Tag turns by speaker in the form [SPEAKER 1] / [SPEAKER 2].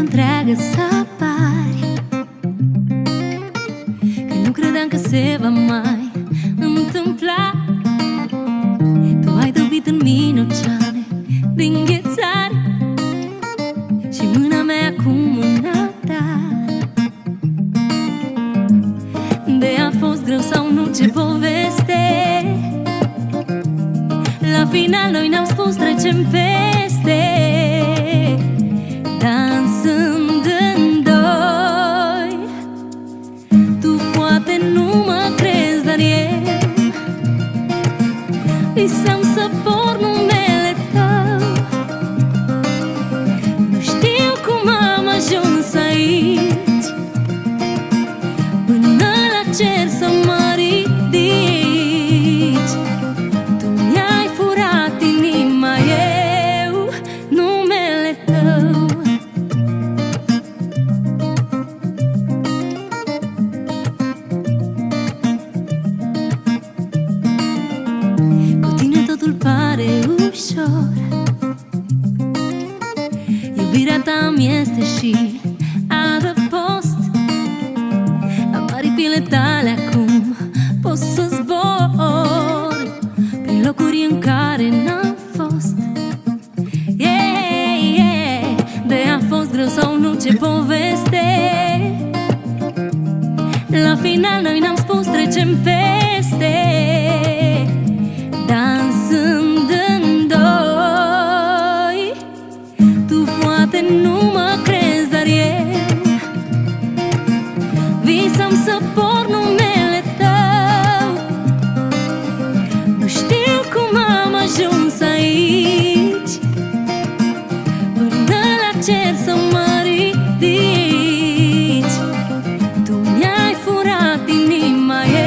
[SPEAKER 1] dragă să apari. Că nu credeam că se va mai întâmpla. Tu ai dobit în mine oceane din ghețari Și mâna mea cu mâna ta. De a fost greu sau nu ce poveste? La final noi ne-am spus trecem peste Visam să por numele tău. Nu știu cum am ajuns aici. Până la cer să mă Iubirea ta mi este și adăpost. Am aripile tale acum Pot să zbor Prin locuri în care n-am fost. Yeah, yeah. De a fost greu sau nu ce poveste? La final noi ne-am spus trecem peste poate nu mă crezi, dar eu Visam să por numele tău. Nu știu cum am ajuns aici. Până la cer să mă ridici. Tu mi-ai furat inima, eu